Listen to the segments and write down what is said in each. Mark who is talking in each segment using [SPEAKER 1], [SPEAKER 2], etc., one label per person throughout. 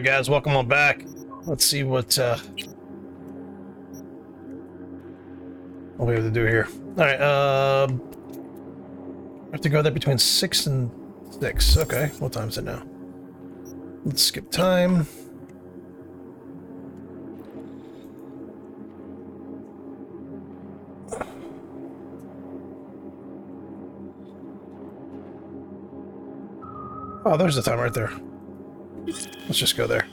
[SPEAKER 1] right, guys, welcome on back. Let's see what uh, what we have to do here. All right, uh, I have to go there between six and six. Okay, what time is it now? Let's skip time. Oh, there's the time right there. Let's just go there.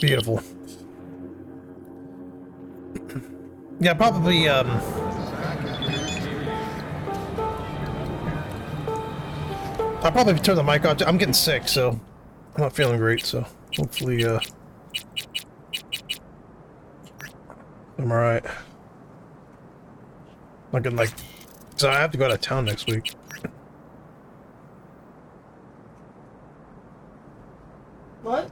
[SPEAKER 1] Beautiful. Yeah, probably, um... I'll probably turn the mic off. I'm getting sick, so I'm not feeling great, so hopefully, uh... I'm alright. Not getting, like... So I have to go out of town next week.
[SPEAKER 2] What?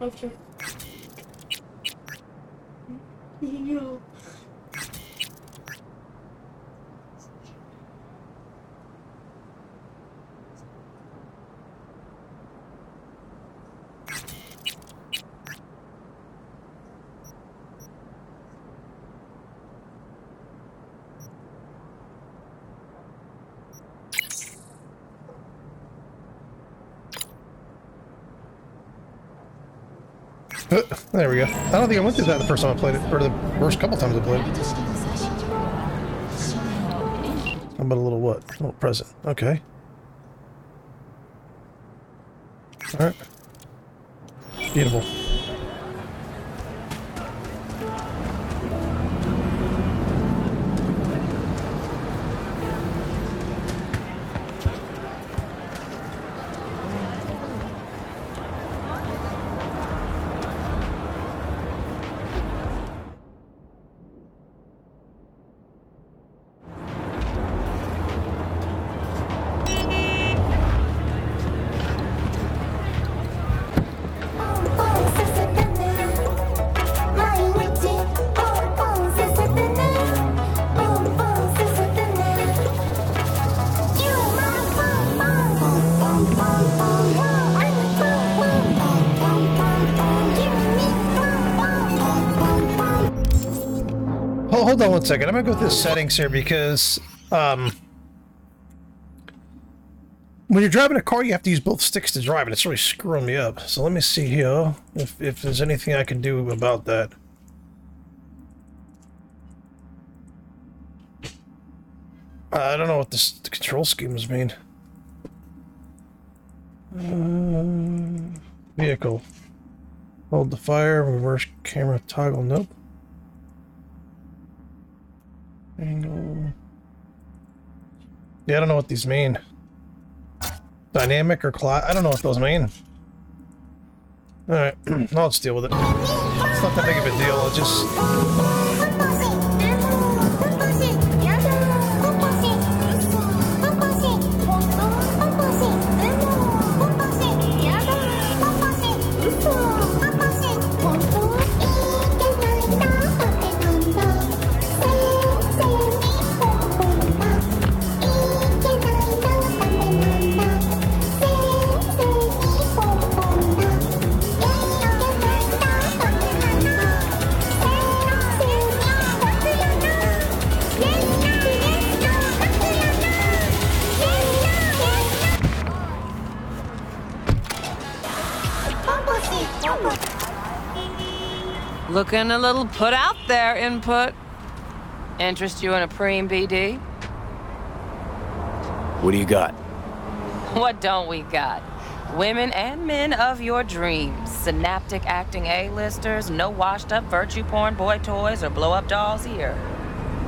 [SPEAKER 2] Okay. No.
[SPEAKER 1] Uh, There we go. I don't think I went through that the first time I played it, or the first couple times I played it. How about a little what? A little present. Okay. Alright. Beautiful. On one second. I'm gonna go through the settings here because um, when you're driving a car, you have to use both sticks to drive, and it's really screwing me up. So let me see here if if there's anything I can do about that. I don't know what this, control schemes mean. Uh, vehicle. Hold the fire, reverse camera toggle. Nope. Angle. Yeah, I don't know what these mean. Dynamic or class? I don't know what those mean. Alright, I'll just deal with it. It's not that big of a deal, I'll just...
[SPEAKER 3] Looking a little put out there, input. Interest you in a preem BD?
[SPEAKER 4] What do you got?
[SPEAKER 3] What don't we got? Women and men of your dreams. Synaptic acting A-listers, no washed up virtu porn boy toys or blow up dolls here.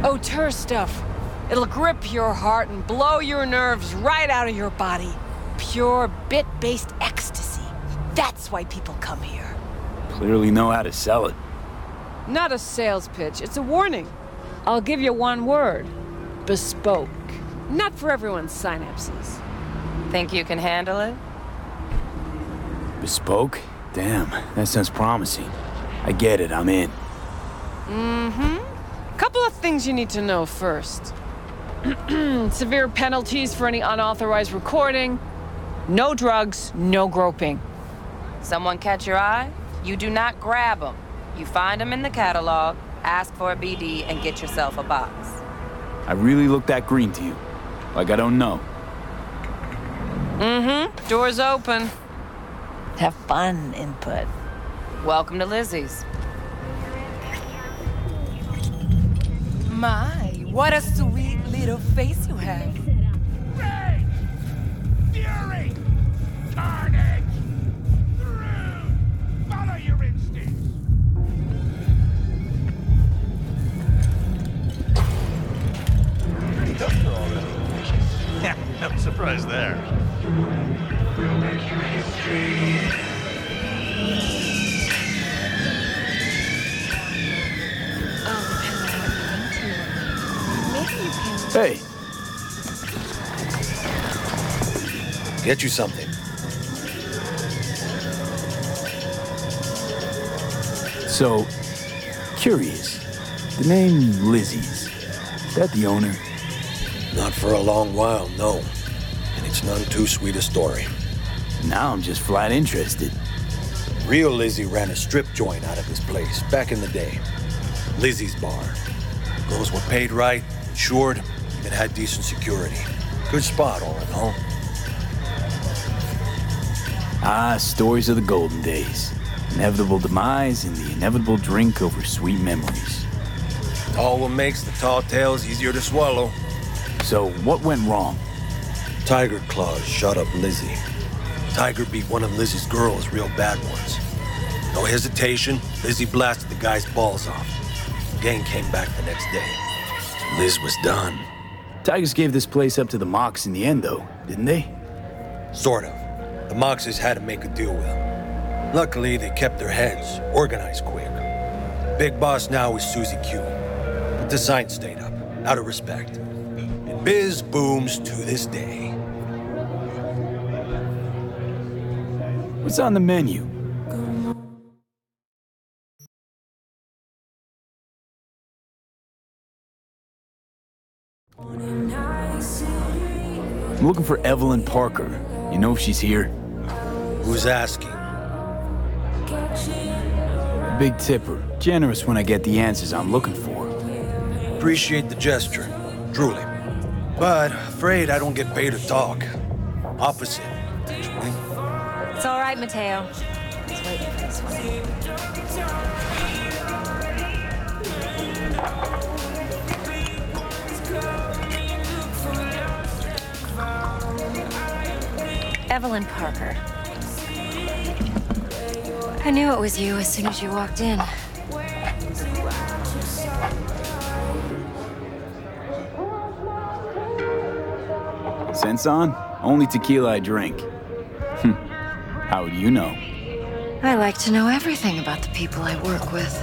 [SPEAKER 5] Oh, Auteur stuff. It'll grip your heart and blow your nerves right out of your body. Pure bit-based ecstasy. That's why people come here.
[SPEAKER 4] Clearly know how to sell it.
[SPEAKER 5] Not a sales pitch, it's a warning. I'll give you one word. Bespoke. Not for everyone's synapses.
[SPEAKER 3] Think you can handle it?
[SPEAKER 4] Bespoke? Damn, that sounds promising. I get it, I'm in.
[SPEAKER 5] Mm-hmm. Couple of things you need to know first. Severe penalties for any unauthorized recording. No drugs, no groping.
[SPEAKER 6] Someone catch your eye? You do not grab them. You find them in the catalog, ask for a BD, and get yourself a box.
[SPEAKER 4] I really look that green to you. Like I don't know.
[SPEAKER 5] Mm-hmm. Doors open.
[SPEAKER 7] Have fun, input.
[SPEAKER 6] Welcome to Lizzie's.
[SPEAKER 8] My, what a sweet little face you have.
[SPEAKER 9] Yeah, no surprise there.
[SPEAKER 4] Hey,
[SPEAKER 9] Get you something.
[SPEAKER 4] so curious. The name Lizzie's. Is that the owner?
[SPEAKER 10] Not for a long while, no. And it's none too sweet a story.
[SPEAKER 4] Now I'm just flat interested.
[SPEAKER 10] Real Lizzie ran a strip joint out of this place back in the day. Lizzie's Bar. Girls were paid right, insured, and had decent security. Good spot, all in all.
[SPEAKER 4] Ah, stories of the golden days. Inevitable demise and the inevitable drink over sweet memories.
[SPEAKER 10] All what makes the tall tales easier to swallow.
[SPEAKER 4] So, what went wrong?
[SPEAKER 10] Tyger Claws shot up Lizzie. Tiger beat one of Lizzie's girls real bad ones. No hesitation, Lizzie blasted the guy's balls off. Gang came back the next day. Liz was done.
[SPEAKER 4] Tygers gave this place up to the Mox in the end, though, didn't they?
[SPEAKER 10] Sort of. The Moxes had to make a deal with them. Luckily, they kept their heads, organized quick. Big boss now is Susie Q. But the sign stayed up, out of respect. Biz booms to this day.
[SPEAKER 4] What's on the menu? I'm looking for Evelyn Parker. You know if she's here?
[SPEAKER 10] Who's asking?
[SPEAKER 4] Big tipper. Generous when I get the answers I'm looking for.
[SPEAKER 10] Appreciate the gesture, truly. But afraid I don't get paid to talk. Opposite.
[SPEAKER 11] It's all right, Mateo. Evelyn Parker. I knew it was you as soon as you walked in.
[SPEAKER 4] On? Only tequila I drink. Hmm. How would you know?
[SPEAKER 11] I like to know everything about the people I work with.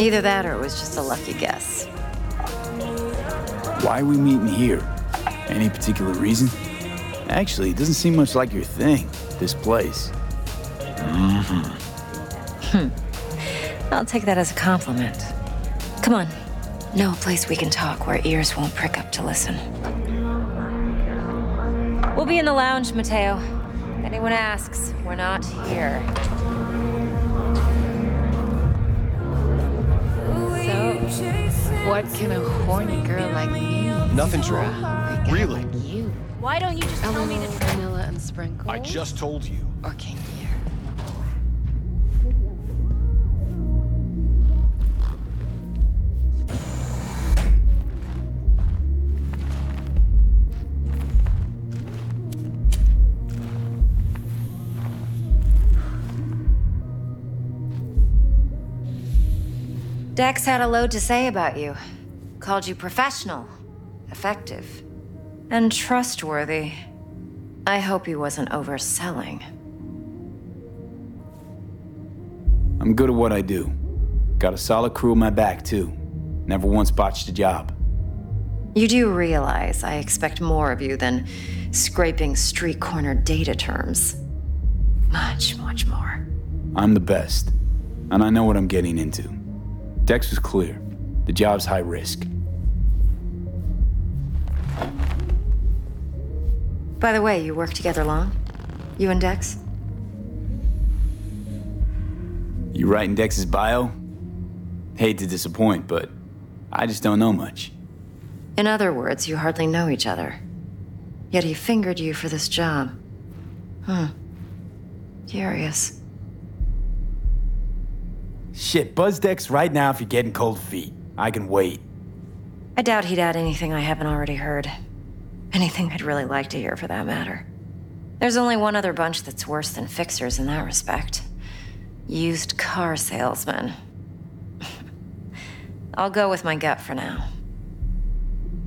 [SPEAKER 11] Either that or it was just a lucky guess.
[SPEAKER 4] Why are we meeting here? Any particular reason? Actually, it doesn't seem much like your thing, this place.
[SPEAKER 11] Hmm. Hmm. I'll take that as a compliment. Come on. Know a place we can talk where ears won't prick up to listen. We'll be in the lounge, Mateo. If anyone asks, we're not here.
[SPEAKER 5] So, what can a horny girl like me?
[SPEAKER 9] Nothing's
[SPEAKER 5] for
[SPEAKER 9] wrong.
[SPEAKER 5] hungry guy
[SPEAKER 9] Really?
[SPEAKER 5] like you?
[SPEAKER 11] Why don't you just
[SPEAKER 5] A little vanilla and sprinkles.
[SPEAKER 9] I just told you.
[SPEAKER 5] Or king
[SPEAKER 11] Dex had a load to say about you. Called you professional, effective, and trustworthy. I hope he wasn't overselling.
[SPEAKER 4] I'm good at what I do. Got a solid crew on my back, too. Never once botched a job.
[SPEAKER 11] You do realize I expect more of you than scraping street corner data terms. Much, much more.
[SPEAKER 4] I'm the best, and I know what I'm getting into. Dex was clear. The job's high risk.
[SPEAKER 11] By the way, you work together long? You and Dex?
[SPEAKER 4] You writing Dex's bio? Hate to disappoint, but I just don't know much.
[SPEAKER 11] In other words, you hardly know each other. Yet he fingered you for this job. Hmm. Curious.
[SPEAKER 4] Shit, buzz Dex right now if you're getting cold feet. I can wait.
[SPEAKER 11] I doubt he'd add anything I haven't already heard. Anything I'd really like to hear, for that matter. There's only one other bunch that's worse than fixers in that respect used car salesmen. I'll go with my gut for now.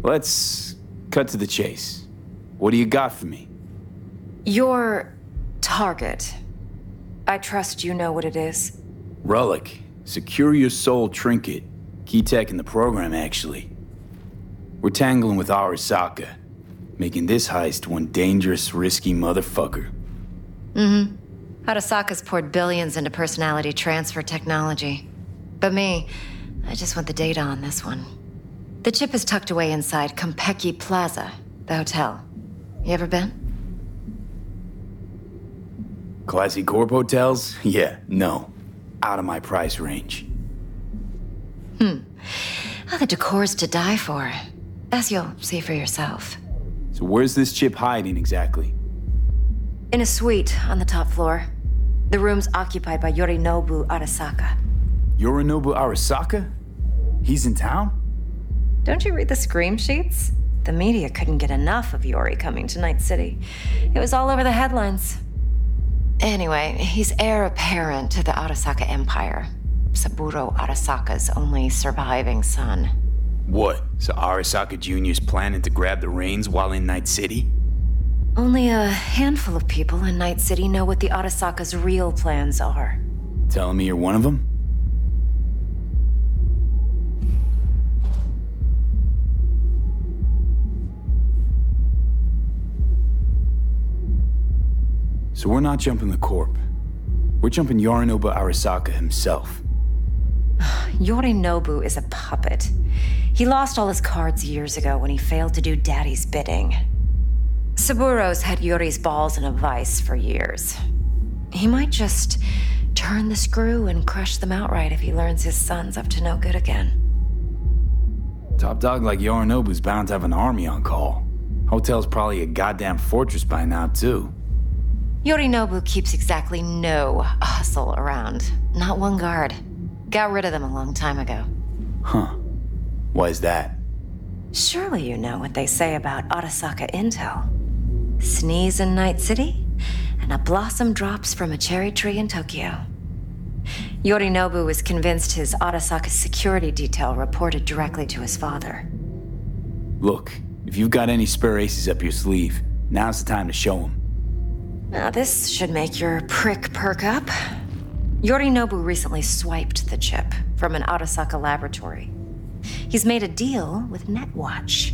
[SPEAKER 4] Let's cut to the chase. What do you got for me?
[SPEAKER 11] Your target. I trust you know what it is.
[SPEAKER 4] Relic. Secure your soul trinket. Key tech in the program, actually. We're tangling with Arasaka, making this heist one dangerous, risky motherfucker.
[SPEAKER 11] Mm hmm. Arasaka's poured billions into personality transfer technology. But me, I just want the data on this one. The chip is tucked away inside Kompeki Plaza, the hotel. You ever been?
[SPEAKER 4] Classy Corp hotels? Yeah, no. Out of my price range.
[SPEAKER 11] Hmm. Oh, the decor's to die for. As you'll see for yourself.
[SPEAKER 4] So where's this chip hiding exactly?
[SPEAKER 11] In a suite on the top floor. The room's occupied by Yorinobu Arasaka.
[SPEAKER 4] Yorinobu Arasaka? He's in town?
[SPEAKER 11] Don't you read the scream sheets? The media couldn't get enough of Yori coming to Night City. It was all over the headlines. Anyway, he's heir apparent to the Arasaka Empire. Saburo Arasaka's only surviving son.
[SPEAKER 4] What? So Arasaka Jr.'s planning to grab the reins while in Night City?
[SPEAKER 11] Only a handful of people in Night City know what the Arasaka's real plans are.
[SPEAKER 4] Telling me you're one of them? So we're not jumping the Corp. We're jumping Yorinobu Arasaka himself.
[SPEAKER 11] Yorinobu is a puppet. He lost all his cards years ago when he failed to do Daddy's bidding. Saburo's had Yori's balls in a vice for years. He might just turn the screw and crush them outright if he learns his son's up to no good again.
[SPEAKER 4] Top dog like Yorinobu's bound to have an army on call. Hotel's probably a goddamn fortress by now, too.
[SPEAKER 11] Yorinobu keeps exactly no hustle around. Not one guard. Got rid of them a long time ago.
[SPEAKER 4] Huh. Why is that?
[SPEAKER 11] Surely you know what they say about Arasaka intel. Sneeze in Night City, and a blossom drops from a cherry tree in Tokyo. Yorinobu was convinced his Arasaka security detail reported directly to his father.
[SPEAKER 4] Look, if you've got any spare aces up your sleeve, now's the time to show them.
[SPEAKER 11] Now, this should make your prick perk up. Yorinobu recently swiped the chip from an Arasaka laboratory. He's made a deal with Netwatch,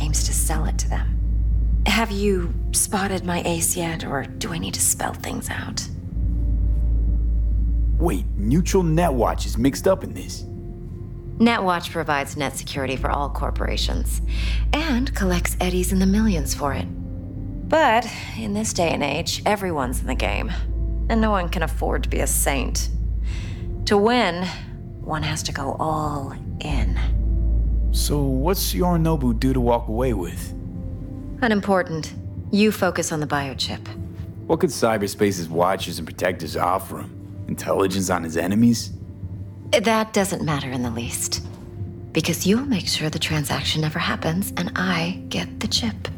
[SPEAKER 11] aims to sell it to them. Have you spotted my ace yet, or do I need to spell things out?
[SPEAKER 4] Wait, Neutral Netwatch is mixed up in this.
[SPEAKER 11] Netwatch provides net security for all corporations and collects eddies in the millions for it. But in this day and age, everyone's in the game, and no one can afford to be a saint. To win, one has to go all in.
[SPEAKER 4] So, what's Yorinobu due to walk away with?
[SPEAKER 11] Unimportant. You focus on the biochip.
[SPEAKER 4] What could cyberspace's watchers and protectors offer him? Intelligence on his enemies?
[SPEAKER 11] That doesn't matter in the least. Because you'll make sure the transaction never happens, and I get the chip.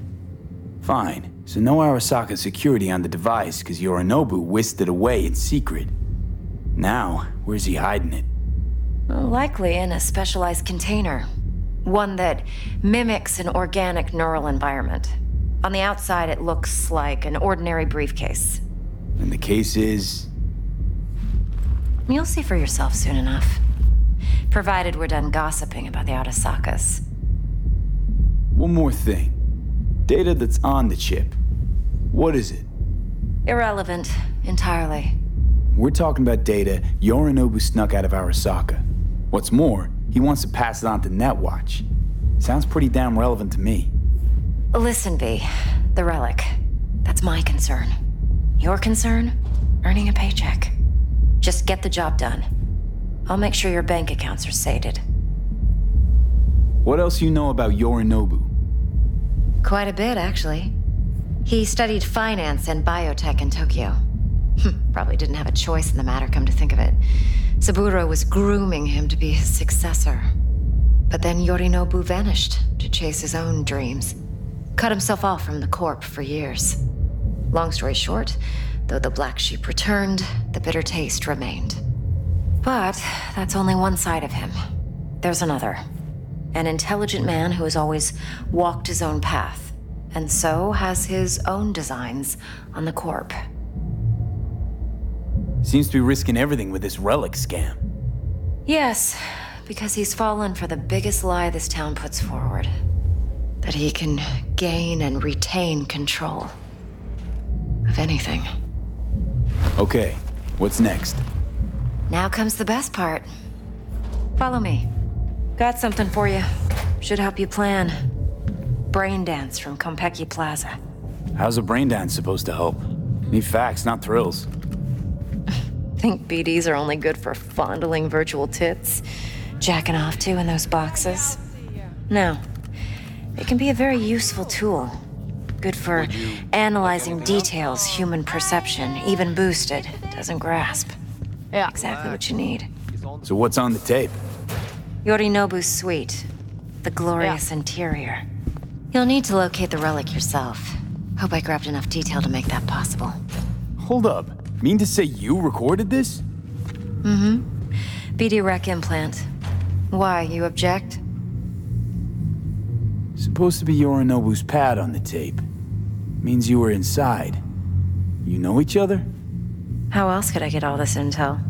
[SPEAKER 4] Fine. So no Arasaka security on the device because Yorinobu whisked it away in secret. Now, where's he hiding it?
[SPEAKER 11] Likely in a specialized container. One that mimics an organic neural environment. On the outside, it looks like an ordinary briefcase.
[SPEAKER 4] And the case is.
[SPEAKER 11] You'll see for yourself soon enough. Provided we're done gossiping about the Arasakas.
[SPEAKER 4] One more thing data that's on the chip. What is it?
[SPEAKER 11] Irrelevant, entirely.
[SPEAKER 4] We're talking about data Yorinobu snuck out of Arasaka. What's more, he wants to pass it on to Netwatch. Sounds pretty damn relevant to me.
[SPEAKER 11] Listen, V. the relic. That's my concern. Your concern? Earning a paycheck. Just get the job done. I'll make sure your bank accounts are sated.
[SPEAKER 4] What else you know about Yorinobu?
[SPEAKER 11] Quite a bit, actually. He studied finance and biotech in Tokyo. Hmm, probably didn't have a choice in the matter, come to think of it. Saburo was grooming him to be his successor. But then Yorinobu vanished to chase his own dreams. Cut himself off from the Corp for years. Long story short, though the black sheep returned, the bitter taste remained. But that's only one side of him. There's another. An intelligent man who has always walked his own path, and so has his own designs on the Corp.
[SPEAKER 4] Seems to be risking everything with this relic scam.
[SPEAKER 11] Yes, because he's fallen for the biggest lie this town puts forward that he can gain and retain control of anything.
[SPEAKER 4] Okay, what's next?
[SPEAKER 11] Now comes the best part. Follow me. Got something for you. Should help you plan. Brain dance from Kompeki Plaza.
[SPEAKER 4] How's a brain dance supposed to help? Need facts, not thrills.
[SPEAKER 11] Think BDs are only good for fondling virtual tits? Jacking off to in those boxes? No. It can be a very useful tool. Good for analyzing details human perception, even boosted, doesn't grasp.
[SPEAKER 5] Yeah.
[SPEAKER 11] Exactly what you need.
[SPEAKER 4] So what's on the tape?
[SPEAKER 11] Yorinobu's suite. The glorious interior. You'll need to locate the relic yourself. Hope I grabbed enough detail to make that possible.
[SPEAKER 4] Hold up. Mean to say you recorded this?
[SPEAKER 11] Mm-hmm. BD Rec implant. Why, you object?
[SPEAKER 4] Supposed to be Yorinobu's pad on the tape. Means you were inside. You know each other?
[SPEAKER 11] How else could I get all this intel?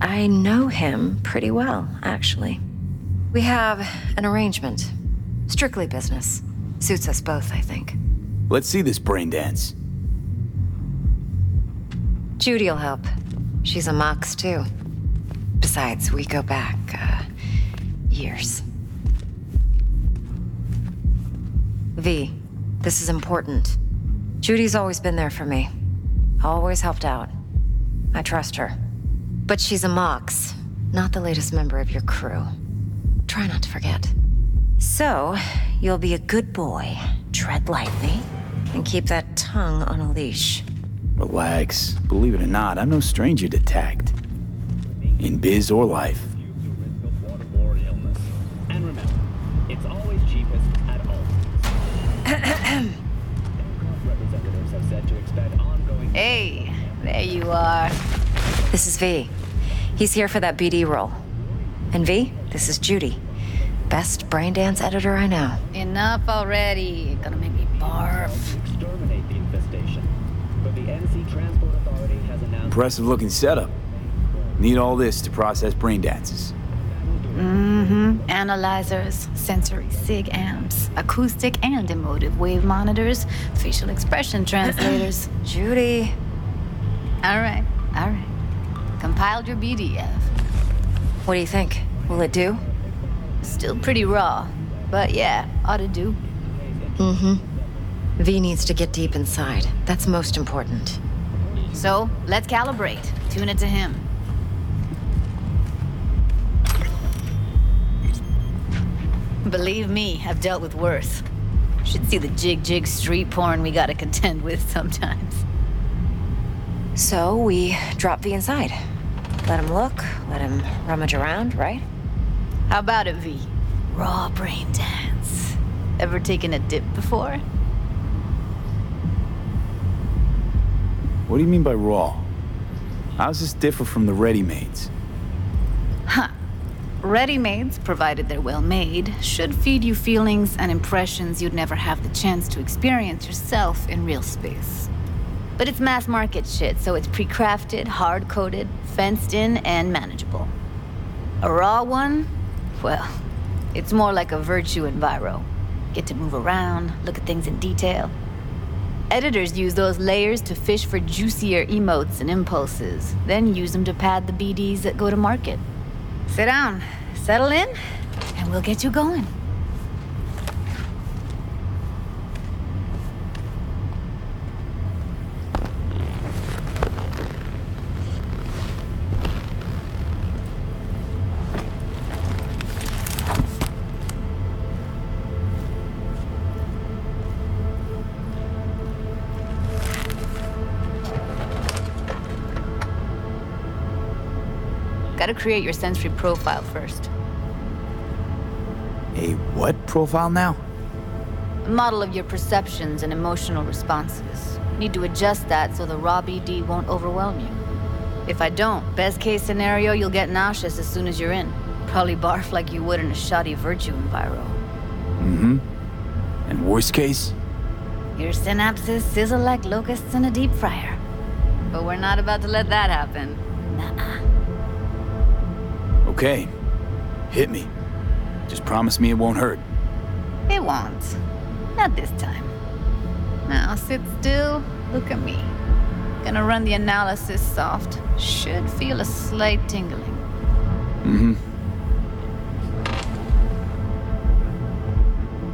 [SPEAKER 11] I know him pretty well, actually. We have an arrangement. Strictly business. Suits us both, I think.
[SPEAKER 4] Let's see this brain dance.
[SPEAKER 11] Judy'll help. She's a Mox, too. Besides, we go back, uh, years. V, this is important. Judy's always been there for me. Always helped out. I trust her. But she's a Mox, not the latest member of your crew. Try not to forget. So, you'll be a good boy, tread lightly, and keep that tongue on a leash.
[SPEAKER 4] Relax. Believe it or not, I'm no stranger to tact. In biz or life.
[SPEAKER 12] And remember, it's always cheapest at home. Representatives have said to expect ongoing.
[SPEAKER 6] Hey, there you are.
[SPEAKER 11] This is V. He's here for that BD role. And V, this is Judy. Best brain dance editor I know.
[SPEAKER 6] Enough already. Gonna make me barf.
[SPEAKER 12] Exterminate the infestation. But the NC Transport Authority has announced.
[SPEAKER 4] Impressive looking setup. Need all this to process brain dances.
[SPEAKER 6] Mm-hmm. Analyzers, sensory sig amps, acoustic and emotive wave monitors, facial expression translators.
[SPEAKER 11] Judy.
[SPEAKER 6] All right, all right. Compiled your BDF.
[SPEAKER 11] What do you think? Will it do?
[SPEAKER 6] Still pretty raw, but yeah, ought to do.
[SPEAKER 11] Mm-hmm. V needs to get deep inside. That's most important.
[SPEAKER 6] So, let's calibrate. Tune it to him. Believe me, I've dealt with worse. Should see the jig jig street porn we gotta contend with sometimes.
[SPEAKER 11] So we drop V inside. Let him look, let him rummage around, right?
[SPEAKER 6] How about it, V? Raw brain dance. Ever taken a dip before?
[SPEAKER 4] What do you mean by raw? How's this differ from the ready-mades?
[SPEAKER 6] Huh. Ready-mades, provided they're well made, should feed you feelings and impressions you'd never have the chance to experience yourself in real space. But it's mass market shit, so it's pre-crafted, hard-coded, fenced in, and manageable. A raw one? Well, it's more like a virtu enviro. Get to move around, look at things in detail. Editors use those layers to fish for juicier emotes and impulses, then use them to pad the BDs that go to market. Sit down, settle in, and we'll get you going. Gotta create your sensory profile first.
[SPEAKER 4] A what profile now?
[SPEAKER 6] A model of your perceptions and emotional responses. Need to adjust that so the raw BD won't overwhelm you. If I don't, best case scenario, you'll get nauseous as soon as you're in. Probably barf like you would in a shoddy Virtu enviro.
[SPEAKER 4] Mm-hmm. And worst case?
[SPEAKER 6] Your synapses sizzle like locusts in a deep fryer. But we're not about to let that happen. Nuh-uh.
[SPEAKER 4] Okay. Hit me. Just promise me it won't hurt.
[SPEAKER 6] It won't. Not this time. Now sit still, look at me. Gonna run the analysis soft. Should feel a slight tingling.
[SPEAKER 4] Mm-hmm.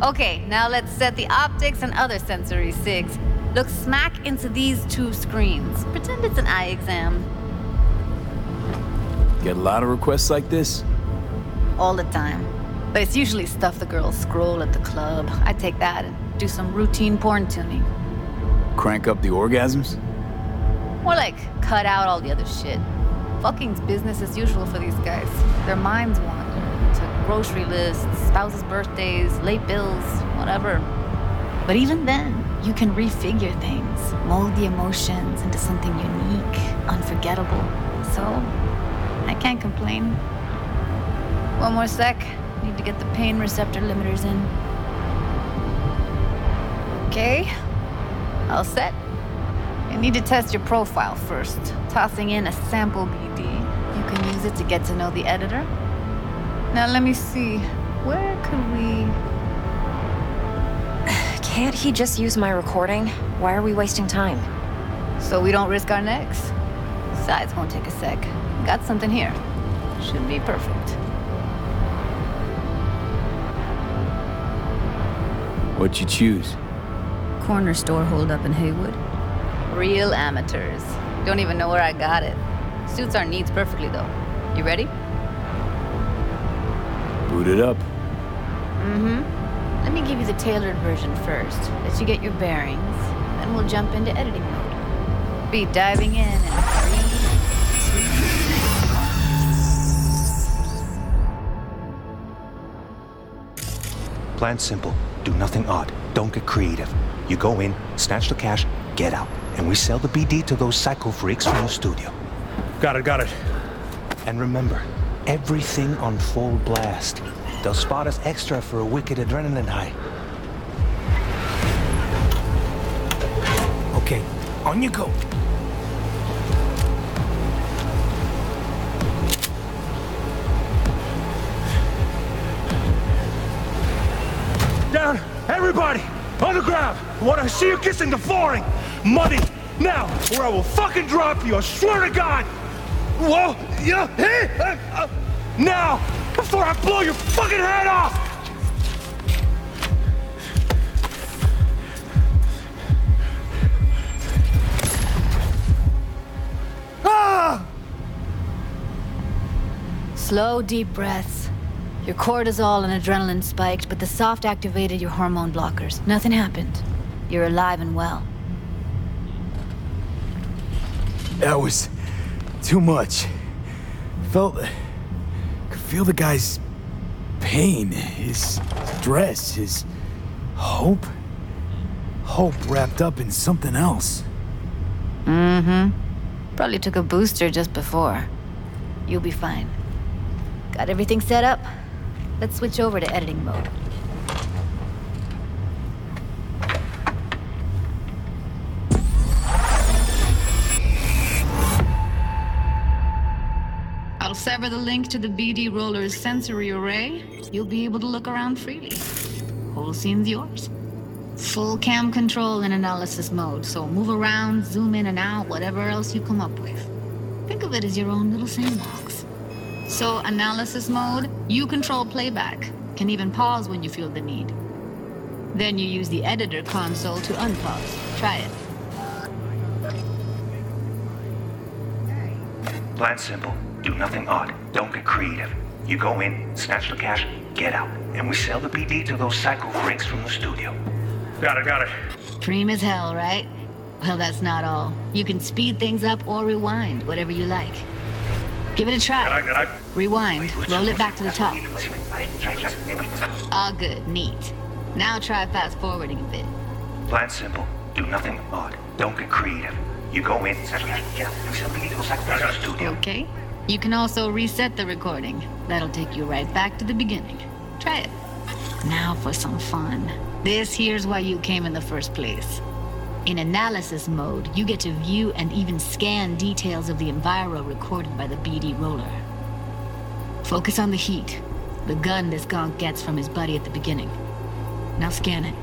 [SPEAKER 6] Okay, now let's set the optics and other sensory sigs. Look smack into these two screens. Pretend it's an eye exam.
[SPEAKER 4] Get a lot of requests like this?
[SPEAKER 6] All the time. But it's usually stuff the girls scroll at the club. I take that and do some routine porn tuning.
[SPEAKER 4] Crank up the orgasms?
[SPEAKER 6] More like cut out all the other shit. Fucking's business as usual for these guys. Their minds wander to grocery lists, spouses' birthdays, late bills, whatever. But even then, you can refigure things, mold the emotions into something unique, unforgettable. So, I can't complain. One more sec. Need to get the pain receptor limiters in. Okay. All set. You need to test your profile first. Tossing in a sample BD. You can use it to get to know the editor. Now let me see. Where could we.
[SPEAKER 11] Can't he just use my recording? Why are we wasting time?
[SPEAKER 6] So we don't risk our necks. Besides, won't take a sec. Got something here. Should be perfect.
[SPEAKER 4] What'd you choose?
[SPEAKER 6] Corner store holdup in Heywood. Real amateurs. Don't even know where I got it. Suits our needs perfectly, though. You ready?
[SPEAKER 4] Boot it up.
[SPEAKER 6] Mm-hmm. Let me give you the tailored version first. Let you get your bearings. Then we'll jump into editing mode. Be diving in in
[SPEAKER 9] Plan simple. Do nothing odd. Don't get creative. You go in, snatch the cash, get out. And we sell the BD to those psycho freaks from the studio.
[SPEAKER 10] Got it, got it.
[SPEAKER 9] And remember, everything on full blast. They'll spot us extra for a wicked adrenaline high. Okay, on you go.
[SPEAKER 13] Everybody! On the ground! I want to see you kissing the flooring! Money! Now! Or I will fucking drop you! I swear to God! Whoa! Yeah! Hey! Uh, uh, now! Before I blow your fucking head off! Ah!
[SPEAKER 6] Slow, deep breaths. Your cortisol and adrenaline spiked, but the soft activated your hormone blockers. Nothing happened. You're alive and well.
[SPEAKER 4] That was too much. Felt. could feel the guy's pain, his stress, his hope. Hope wrapped up in something else.
[SPEAKER 6] Mm-hmm. Probably took a booster just before. You'll be fine. Got everything set up? Let's switch over to editing mode. I'll sever the link to the BD Roller's sensory array. You'll be able to look around freely. Whole scene's yours. Full cam control in analysis mode, so move around, zoom in and out, whatever else you come up with. Think of it as your own little sandbox. So, analysis mode, you control playback. Can even pause when you feel the need. Then you use the editor console to unpause. Try it.
[SPEAKER 9] Plan simple. Do nothing odd. Don't get creative. You go in, snatch the cash, get out. And we sell the BD to those psycho freaks from the studio.
[SPEAKER 13] Got it, got it.
[SPEAKER 6] Dream as hell, right? Well, that's not all. You can speed things up or rewind, whatever you like. Give it a try. Rewind. Roll it back to the top. All good. Neat. Now try fast forwarding a bit.
[SPEAKER 9] Plan simple. Do nothing odd. Don't get creative. You go in, get out, we sell the BD to those cycle frames from the studio.
[SPEAKER 6] Okay. You can also reset the recording. That'll take you right back to the beginning. Try it. Now for some fun. This here's why you came in the first place. In analysis mode, you get to view and even scan details of the enviro recorded by the BD roller. Focus on the heat, the gun this gonk gets from his buddy at the beginning. Now scan it.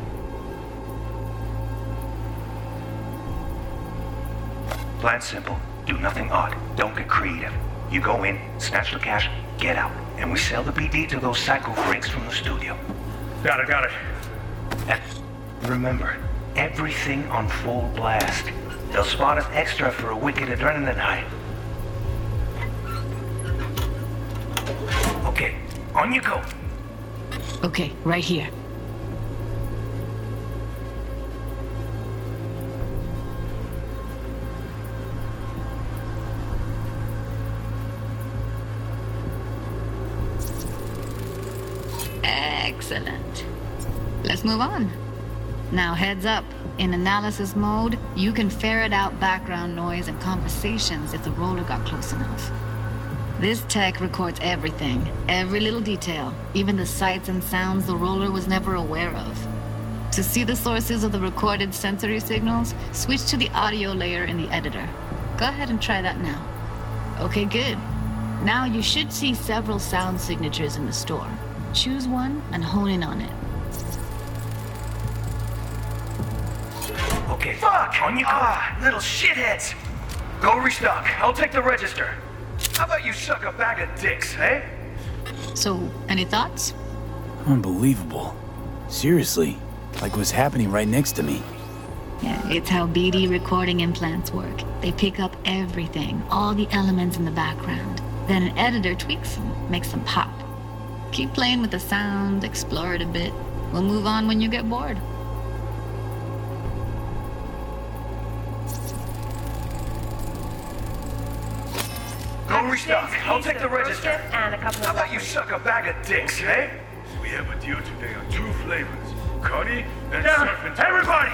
[SPEAKER 9] Plan simple. Do nothing odd. Don't get creative. You go in, snatch the cash, get out, and we sell the BD to those psycho freaks from the studio.
[SPEAKER 13] Got it, got it.
[SPEAKER 9] And remember, everything on full blast. They'll spot us extra for a wicked adrenaline high. On you go.
[SPEAKER 6] Okay, right here. Excellent. Let's move on. Now, heads up. In analysis mode, you can ferret out background noise and conversations if the roller got close enough. This tech records everything, every little detail, even the sights and sounds the roller was never aware of. To see the sources of the recorded sensory signals, switch to the audio layer in the editor. Go ahead and try that now. Okay, good. Now you should see several sound signatures in the store. Choose one and hone in on it.
[SPEAKER 9] Okay, fuck! On you go. Ah, little shitheads! Go restock. I'll take the register. How about you suck a bag of dicks, eh?
[SPEAKER 6] So, any thoughts?
[SPEAKER 4] Unbelievable. Seriously, like what's happening right next to me.
[SPEAKER 6] Yeah, it's how BD recording implants work. They pick up everything, all the elements in the background. Then an editor tweaks them, makes them pop. Keep playing with the sound, explore it a bit. We'll move on when you get bored.
[SPEAKER 9] I'll take the register.
[SPEAKER 11] And a couple of
[SPEAKER 9] How about you suck a bag of dicks, eh?
[SPEAKER 13] We have a deal today on two flavors. Cuddy and
[SPEAKER 9] Down.
[SPEAKER 13] surf and
[SPEAKER 9] Everybody!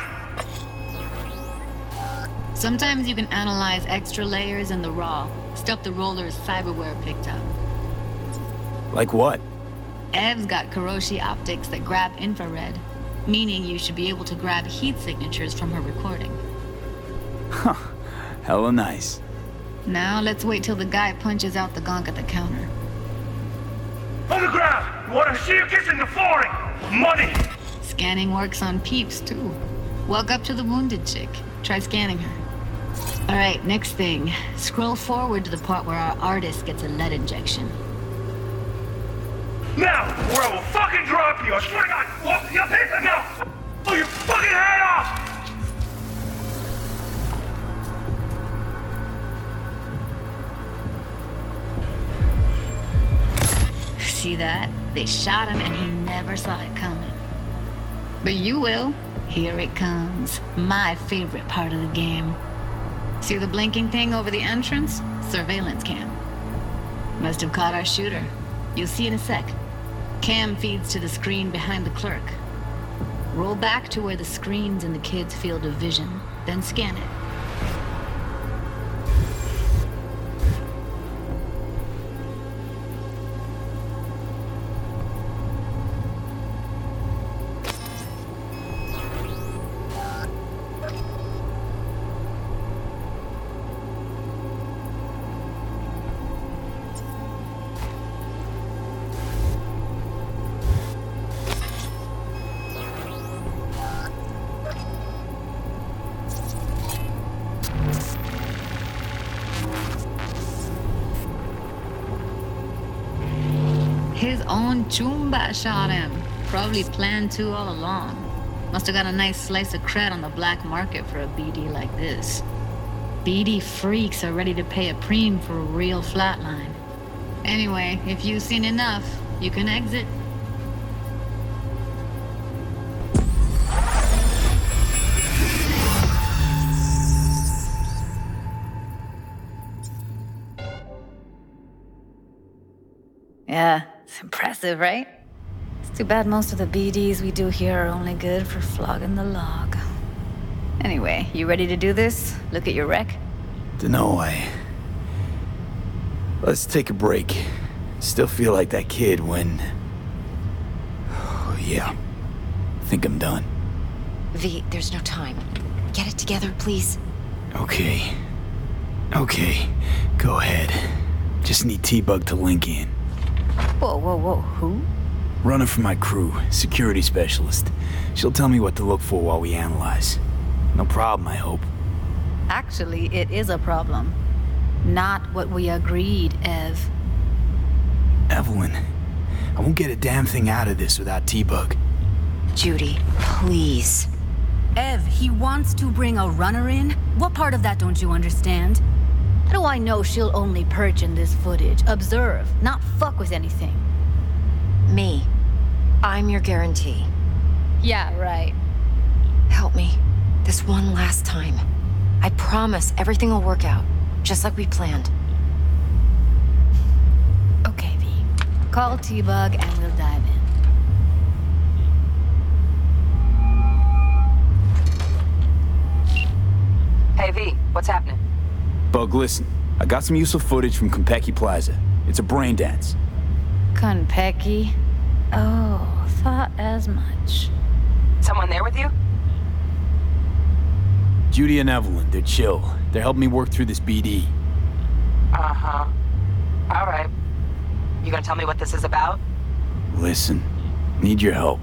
[SPEAKER 6] Sometimes you can analyze extra layers in the raw, stuff the roller's cyberware picked up.
[SPEAKER 4] Like what?
[SPEAKER 6] Ev's got Kiroshi optics that grab infrared, meaning you should be able to grab heat signatures from her recording. Huh.
[SPEAKER 4] Hella nice.
[SPEAKER 6] Now let's wait till the guy punches out the gonk at the counter.
[SPEAKER 13] On the ground! Wanna see you kissing the flooring! Money!
[SPEAKER 6] Scanning works on peeps too. Walk up to the wounded chick. Try scanning her. All right, next thing. Scroll forward to the part where our artist gets a lead injection.
[SPEAKER 13] Now, or I will fucking drop you! I swear to God! You piece of now! Oh, your fucking head off!
[SPEAKER 6] See that? They shot him and he never saw it coming. But you will. Here it comes. My favorite part of the game. See the blinking thing over the entrance? Surveillance cam. Must have caught our shooter. You'll see in a sec. Cam feeds to the screen behind the clerk. Roll back to where the screen's in the kid's field of vision, then scan it. Shot him. Probably planned to all along. Must have got a nice slice of cred on the black market for a BD like this. BD freaks are ready to pay a preem for a real flatline. Anyway, if you've seen enough, you can exit. Yeah, it's impressive, right? Too bad most of the BDs we do here are only good for flogging the log. Anyway, you ready to do this? Look at your wreck?
[SPEAKER 4] Dunno, I. Let's take a break. Still feel like that kid when. Oh, yeah. Think I'm done.
[SPEAKER 11] V, there's no time. Get it together, please.
[SPEAKER 4] Okay. Okay. Go ahead. Just need T-Bug to link in.
[SPEAKER 6] Whoa, whoa, whoa, who?
[SPEAKER 4] Runner for my crew, security specialist. She'll tell me what to look for while we analyze. No problem, I hope.
[SPEAKER 6] Actually, it is a problem. Not what we agreed, Ev.
[SPEAKER 4] Evelyn, I won't get a damn thing out of this without T-Bug.
[SPEAKER 11] Judy, please.
[SPEAKER 6] Ev, he wants to bring a runner in? What part of that don't you understand? How do I know she'll only perch in this footage, observe, not fuck with anything?
[SPEAKER 11] Me. I'm your guarantee.
[SPEAKER 6] Yeah, right.
[SPEAKER 11] Help me. This one last time. I promise everything will work out, just like we planned.
[SPEAKER 6] Okay, V. Call T-Bug and we'll dive in.
[SPEAKER 14] Hey, V, what's happening?
[SPEAKER 4] Bug, listen. I got some useful footage from Konpeki Plaza. It's a brain dance.
[SPEAKER 6] Konpeki? Oh, thought as much.
[SPEAKER 14] Someone there with you?
[SPEAKER 4] Judy and Evelyn, they're chill. They're helping me work through this BD.
[SPEAKER 14] Uh-huh. All right. You gonna tell me what this is about?
[SPEAKER 4] Listen, need your help.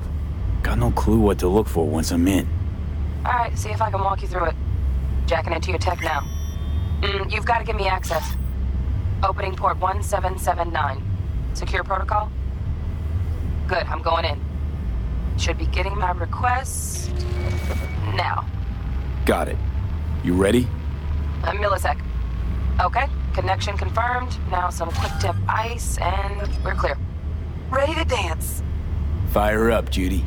[SPEAKER 4] Got no clue what to look for once I'm in.
[SPEAKER 14] All right, see if I can walk you through it. Jacking into your tech now. Mm, you've got to give me access. Opening port 1779. Secure protocol? Good, I'm going in. Should be getting my request now.
[SPEAKER 4] Got it. You ready?
[SPEAKER 14] A millisec. Okay, connection confirmed. Now some quick tip ice, and we're clear. Ready to dance.
[SPEAKER 4] Fire up, Judy.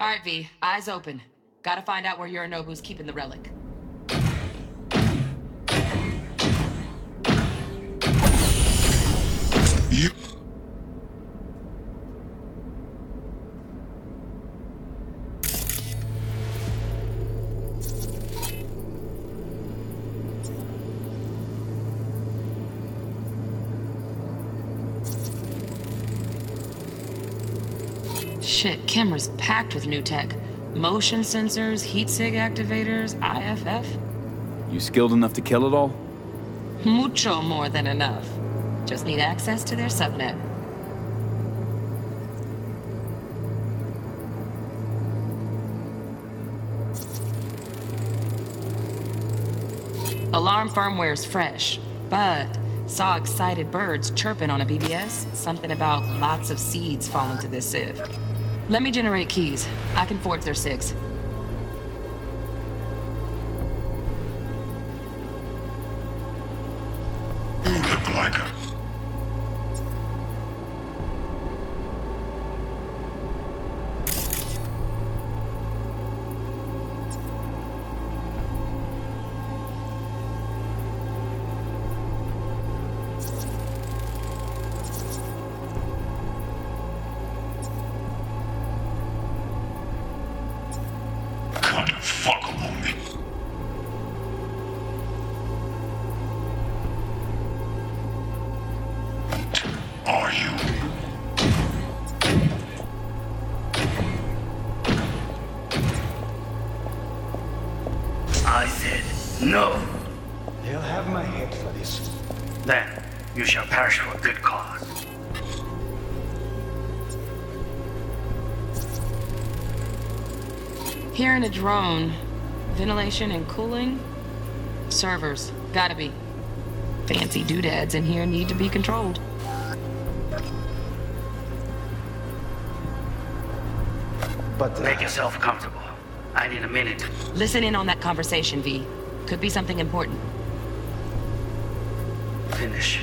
[SPEAKER 3] All right, V. Eyes open. Gotta find out where Yorinobu's keeping the relic.
[SPEAKER 13] You.
[SPEAKER 3] Shit, camera's packed with new tech. Motion sensors, heat sig activators, IFF.
[SPEAKER 4] You skilled enough to kill it all?
[SPEAKER 3] Mucho more than enough. Just need access to their subnet. Alarm firmware's fresh, but saw excited birds chirping on a BBS. Something about lots of seeds falling to this sieve. Let me generate keys. I can forge their SIGs. Drone, ventilation and cooling? Servers, gotta be. Fancy doodads in here need to be controlled.
[SPEAKER 15] But uh,
[SPEAKER 9] Make yourself comfortable. I need a minute.
[SPEAKER 3] Listen in on that conversation, V. Could be something important.
[SPEAKER 9] Finish.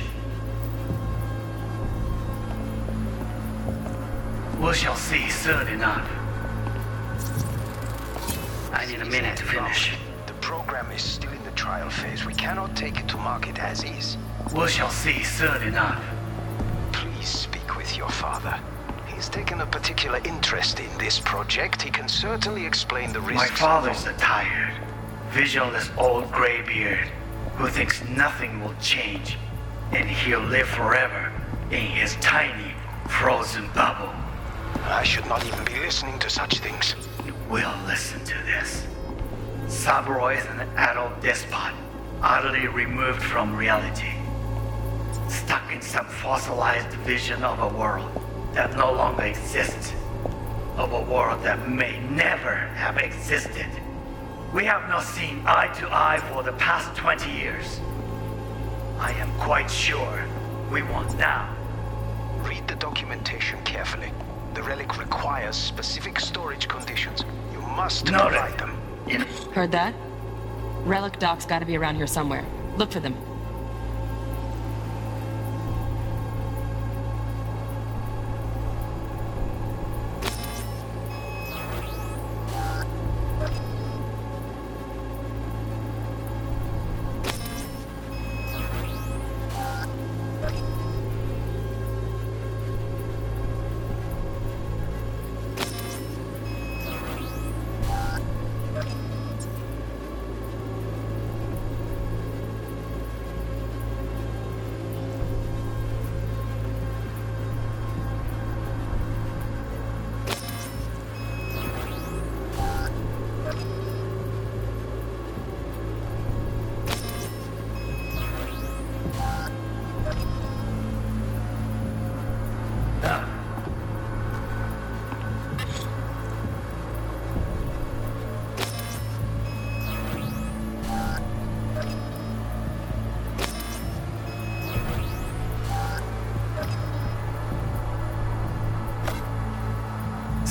[SPEAKER 9] We shall see soon enough.
[SPEAKER 16] I need a minute to finish.
[SPEAKER 15] The program is still in the trial phase. We cannot take it to market as is.
[SPEAKER 16] We shall see soon enough.
[SPEAKER 15] Please speak with your father. He's taken a particular interest in this project. He can certainly explain the risks.
[SPEAKER 16] My father's a tired, visionless old graybeard who thinks nothing will change, and he'll live forever in his tiny, frozen bubble.
[SPEAKER 15] I should not even be listening to such things.
[SPEAKER 16] Will listen to this. Saburo is an adult despot, utterly removed from reality. Stuck in some fossilized vision of a world that no longer exists. Of a world that may never have existed. We have not seen eye to eye for the past 20 years. I am quite sure we won't now.
[SPEAKER 15] Read the documentation carefully. The relic requires specific storage conditions. You must
[SPEAKER 16] Noted.
[SPEAKER 15] provide them.
[SPEAKER 3] Heard that? Relic docs gotta be around here somewhere. Look for them.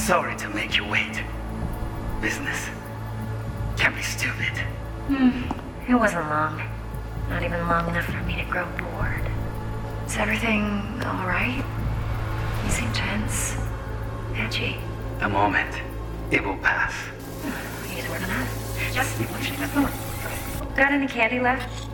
[SPEAKER 16] Sorry to make you wait. Business can be stupid.
[SPEAKER 11] Hmm. It wasn't long. Not even long enough for me to grow bored. Is everything alright? You seem tense. Edgy.
[SPEAKER 16] A moment. It will pass.
[SPEAKER 11] Need to work on that. Just Got any candy left?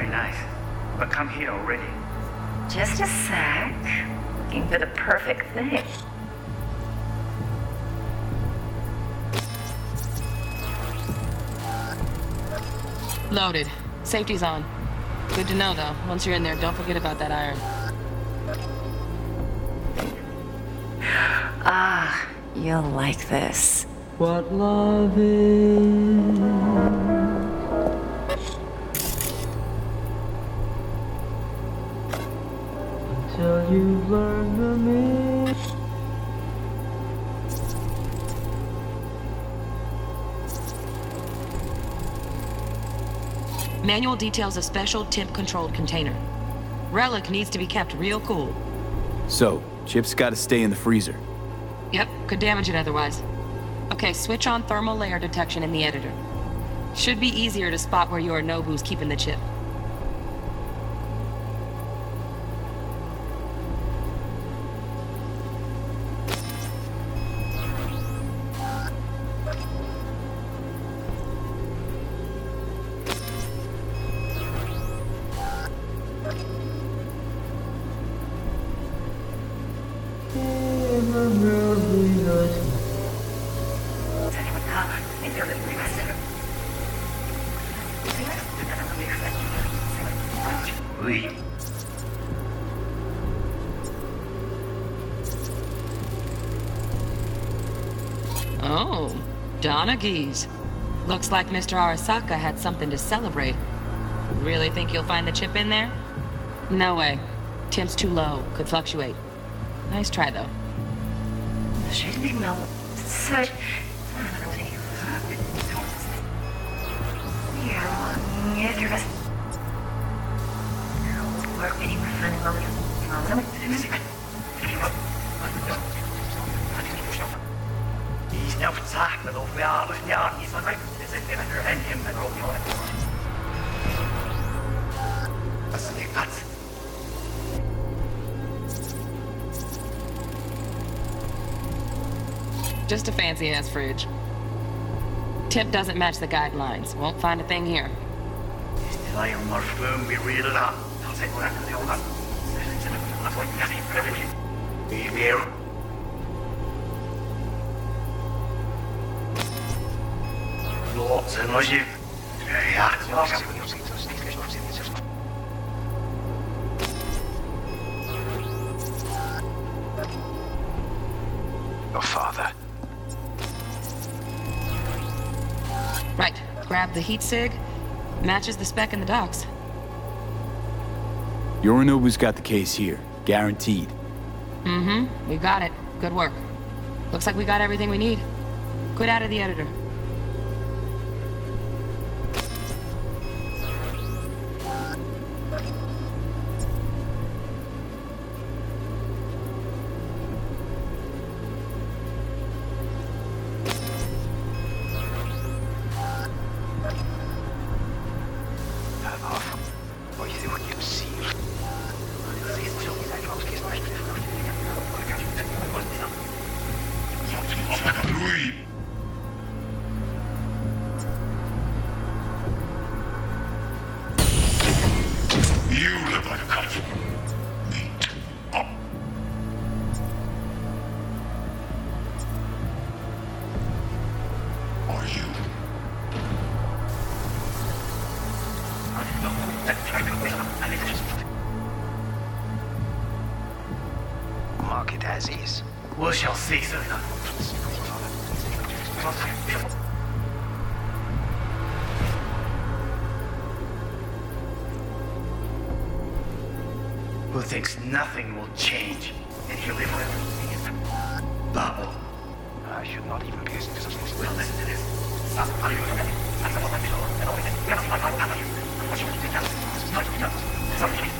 [SPEAKER 16] Very nice. But come here already.
[SPEAKER 11] Just a sec. Looking for the perfect thing.
[SPEAKER 3] Loaded. Safety's on. Good to know, though. Once you're in there, don't forget about that iron.
[SPEAKER 11] Ah, you'll like this.
[SPEAKER 17] What love is.
[SPEAKER 3] Manual details a special temp-controlled container. Relic needs to be kept real cool.
[SPEAKER 4] So, Chip's gotta stay in the freezer.
[SPEAKER 3] Yep, could damage it otherwise. Okay, switch on thermal layer detection in the editor. Should be easier to spot where Yorinobu's keeping the chip. Donaghy's. Looks like Mr. Arasaka had something to celebrate. Really think you'll find the chip in there? No way. Temp's too low. Could fluctuate. Nice try, though. Just a fancy ass fridge. Tip doesn't match the guidelines. Won't find a thing here.
[SPEAKER 16] You. Yeah,
[SPEAKER 15] Your father.
[SPEAKER 3] Right. Grab the heat sig. Matches the spec in the docs.
[SPEAKER 4] Yorinobu's got the case here. Guaranteed.
[SPEAKER 3] Mm-hmm. We got it. Good work. Looks like we got everything we need. Good out of the editor.
[SPEAKER 15] As is.
[SPEAKER 16] We shall see soon. Who thinks nothing will change and he'll live with it? Bubble.
[SPEAKER 15] I should not even be listening to things.
[SPEAKER 16] Well, listen to this.
[SPEAKER 17] What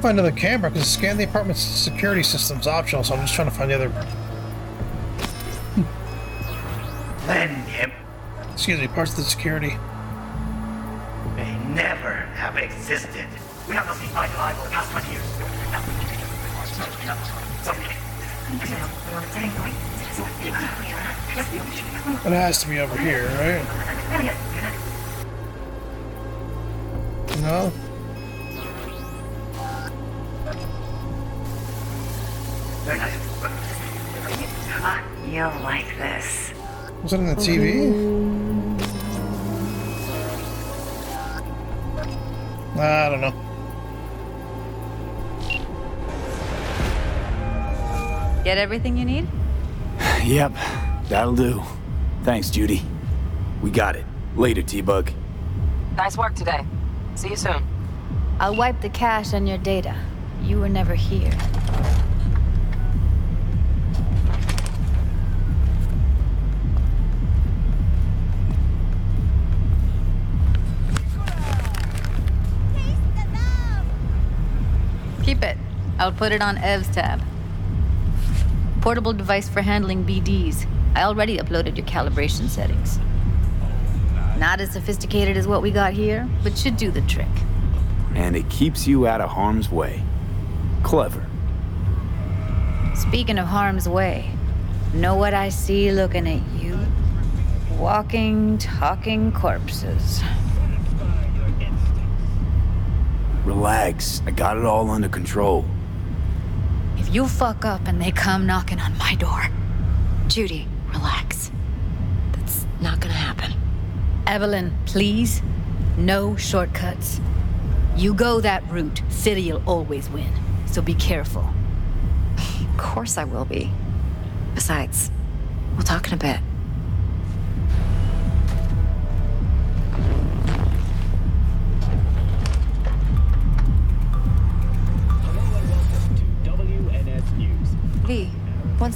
[SPEAKER 18] trying to find another camera because scan the apartment's security system's optional, so I'm just trying to find the other.
[SPEAKER 16] Then hmm. him
[SPEAKER 18] Excuse me, parts of the security.
[SPEAKER 16] may never have existed. We have not seen eye to eye for the past 20 years.
[SPEAKER 18] It has to be over here, right? No?
[SPEAKER 11] You'll like this.
[SPEAKER 18] Was it on the TV? I don't know.
[SPEAKER 6] Get everything you need?
[SPEAKER 4] Yep, that'll do. Thanks, Judy. We got it. Later, T-Bug.
[SPEAKER 14] Nice work today. See you soon.
[SPEAKER 6] I'll wipe the cache on your data. You were never here. I'll put it on Ev's tab. Portable device for handling BDs. I already uploaded your calibration settings. Not as sophisticated as what we got here, but should do the trick.
[SPEAKER 4] And it keeps you out of harm's way. Clever.
[SPEAKER 6] Speaking of harm's way, know what I see looking at you? Walking, talking corpses.
[SPEAKER 4] Relax. I got it all under control.
[SPEAKER 6] You fuck up and they come knocking on my door,
[SPEAKER 11] Judy, relax. That's not gonna happen.
[SPEAKER 6] Evelyn, please, no shortcuts. You go that route, City'll always win. So be careful.
[SPEAKER 11] Of course I will be. Besides, we'll talk in a bit.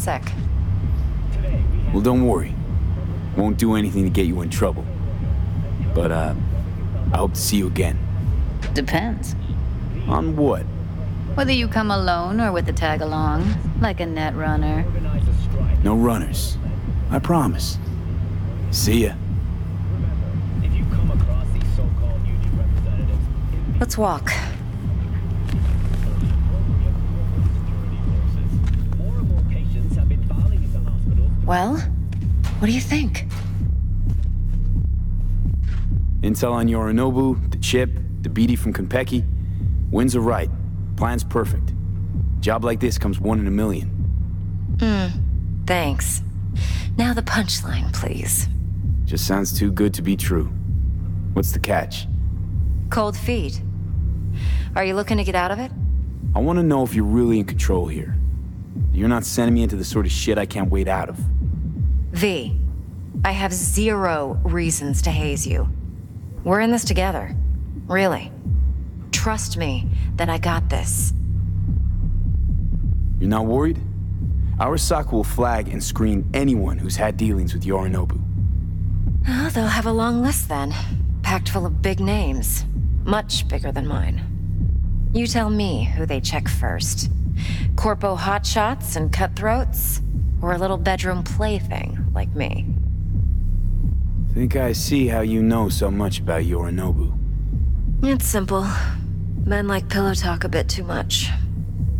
[SPEAKER 11] Sec.
[SPEAKER 4] Well, don't worry. Won't do anything to get you in trouble. But, uh, I hope to see you again.
[SPEAKER 6] Depends.
[SPEAKER 4] On what?
[SPEAKER 6] Whether you come alone or with a tag along, like a net runner.
[SPEAKER 4] No runners. I promise. See ya.
[SPEAKER 11] Let's
[SPEAKER 12] you
[SPEAKER 11] Well, what do you think?
[SPEAKER 4] Intel on Yorinobu, the chip, the BD from Konpeki. Winds are right. Plan's perfect. Job like this comes one in a million.
[SPEAKER 11] Hmm. Thanks. Now the punchline, please.
[SPEAKER 4] Just sounds too good to be true. What's the catch?
[SPEAKER 11] Cold feet. Are you looking to get out of it?
[SPEAKER 4] I want to know if you're really in control here. You're not sending me into the sort of shit I can't wait out of.
[SPEAKER 11] V, I have zero reasons to haze you. We're in this together. Really. Trust me that I got this.
[SPEAKER 4] You're not worried? Arasaka will flag and screen anyone who's had dealings with Yorinobu.
[SPEAKER 11] Oh, they'll have a long list then. Packed full of big names. Much bigger than mine. You tell me who they check first. Corpo hotshots and cutthroats? Or a little bedroom plaything like me?
[SPEAKER 4] Think I see how you know so much about Yorinobu.
[SPEAKER 11] It's simple. Men like pillow talk a bit too much.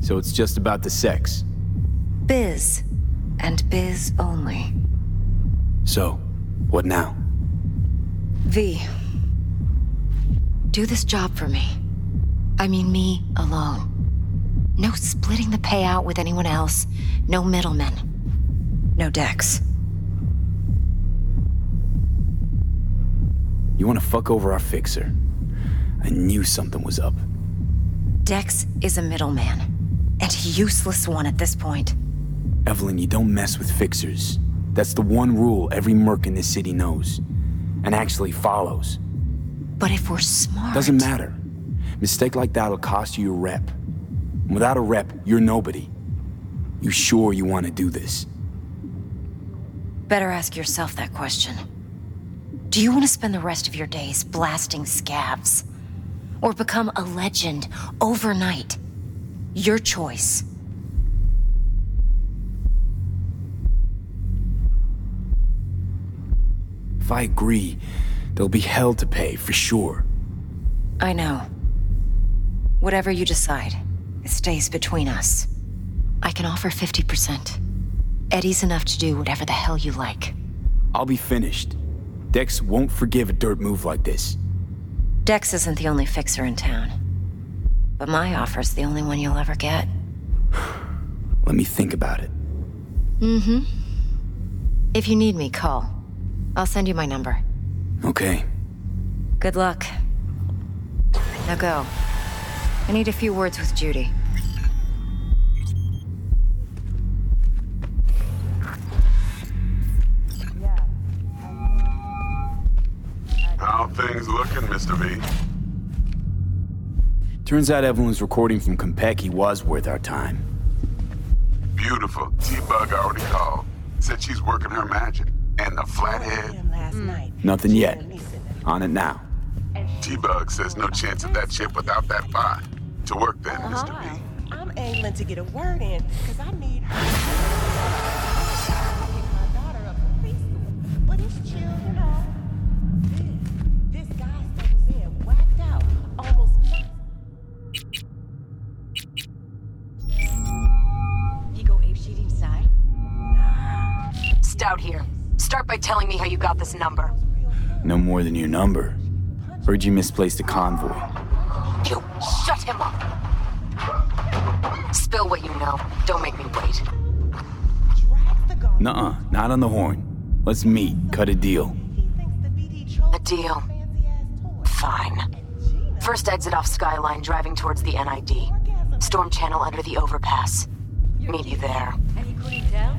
[SPEAKER 4] So it's just about the sex.
[SPEAKER 11] Biz. And biz only.
[SPEAKER 4] So, what now?
[SPEAKER 11] V. Do this job for me. I mean me alone. No splitting the payout with anyone else. No middlemen. No Dex.
[SPEAKER 4] You wanna fuck over our fixer? I knew something was up.
[SPEAKER 11] Dex is a middleman. And a useless one at this point.
[SPEAKER 4] Evelyn, you don't mess with fixers. That's the one rule every merc in this city knows. And actually follows.
[SPEAKER 11] But if we're smart.
[SPEAKER 4] Doesn't matter. Mistake like that'll cost you your rep. And without a rep, you're nobody. You sure you want to do this?
[SPEAKER 11] Better ask yourself that question. Do you want to spend the rest of your days blasting scabs? Or become a legend overnight? Your choice.
[SPEAKER 4] If I agree, there'll be hell to pay, for sure.
[SPEAKER 11] I know. Whatever you decide, it stays between us. I can offer 50%. Eddie's enough to do whatever the hell you like.
[SPEAKER 4] I'll be finished. Dex won't forgive a dirt move like this.
[SPEAKER 11] Dex isn't the only fixer in town. But my offer's the only one you'll ever get.
[SPEAKER 4] Let me think about it.
[SPEAKER 11] Mm-hmm. If you need me, call. I'll send you my number.
[SPEAKER 4] Okay.
[SPEAKER 11] Good luck. Now go. I need a few words with Judy.
[SPEAKER 19] How things looking, Mr. V?
[SPEAKER 4] Turns out Evelyn's recording from Konpeki was worth our time.
[SPEAKER 19] Beautiful. T-Bug already called. Said she's working her magic. And the flathead. Mm.
[SPEAKER 4] Nothing yet. On it now.
[SPEAKER 19] T-Bug says no chance of that chip without that vibe. To work then, Mr. V. Uh-huh.
[SPEAKER 20] I'm angling to get a word in, because I need
[SPEAKER 14] Stout here. Start by telling me how you got this number.
[SPEAKER 4] No more than your number. Heard you misplaced a convoy.
[SPEAKER 14] You shut him up. Spill what you know. Don't make me wait.
[SPEAKER 4] Nuh-uh, not on the horn. Let's meet, cut a deal.
[SPEAKER 14] A deal. Fine. First exit off Skyline, driving towards the NID. Storm channel under the overpass. Meet you there.
[SPEAKER 20] And you couldn't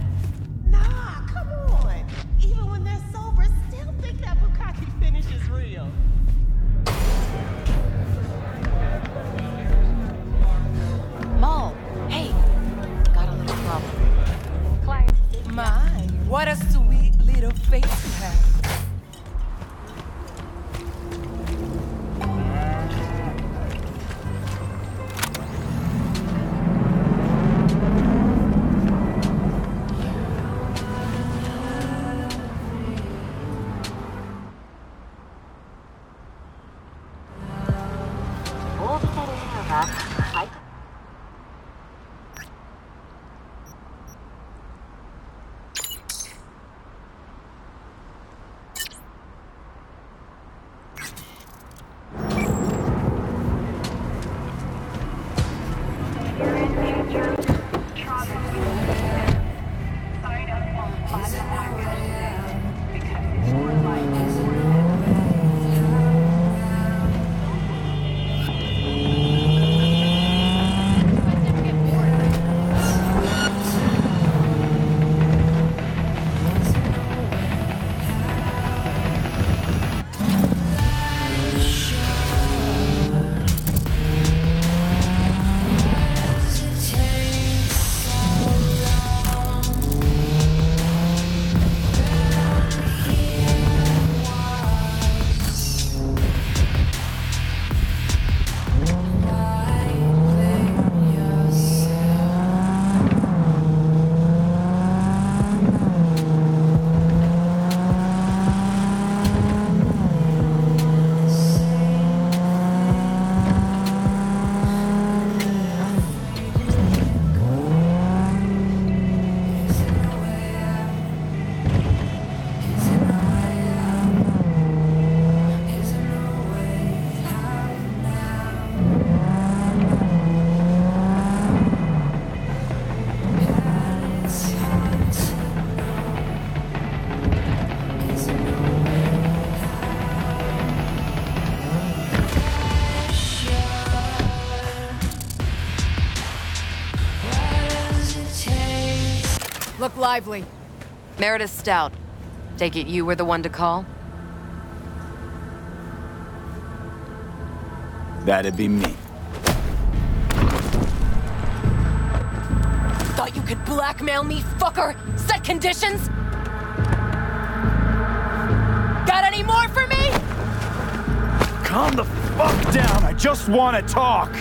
[SPEAKER 5] lively.
[SPEAKER 14] Meredith Stout. Take it you were the one to call?
[SPEAKER 4] That'd be me.
[SPEAKER 5] Thought you could blackmail me, fucker? Set conditions? Got any more for me?
[SPEAKER 13] Calm the fuck down. I just want to talk.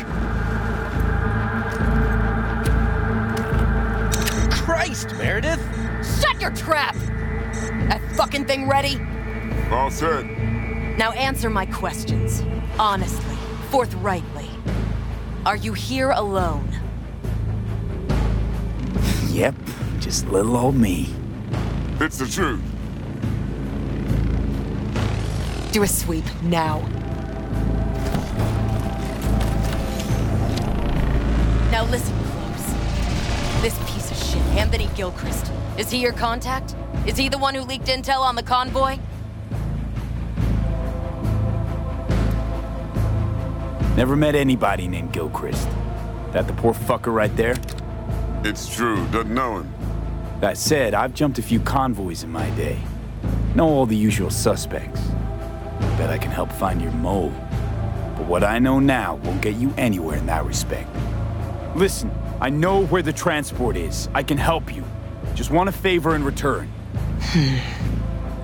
[SPEAKER 21] Christ, Meredith!
[SPEAKER 5] Shut your trap! That fucking thing ready?
[SPEAKER 19] All set.
[SPEAKER 14] Now answer my questions. Honestly, forthrightly. Are you here alone?
[SPEAKER 4] Yep, just little old me.
[SPEAKER 19] It's the truth.
[SPEAKER 5] Do a sweep, now.
[SPEAKER 14] Now Gilchrist. Is he your contact? Is he the one who leaked intel on the convoy?
[SPEAKER 4] Never met anybody named Gilchrist. That the poor fucker right there?
[SPEAKER 19] It's true. Doesn't know him.
[SPEAKER 4] That said, I've jumped a few convoys in my day. Know all the usual suspects. Bet I can help find your mole. But what I know now won't get you anywhere in that respect. Listen, I know where the transport is. I can help you. Just want a favor in return.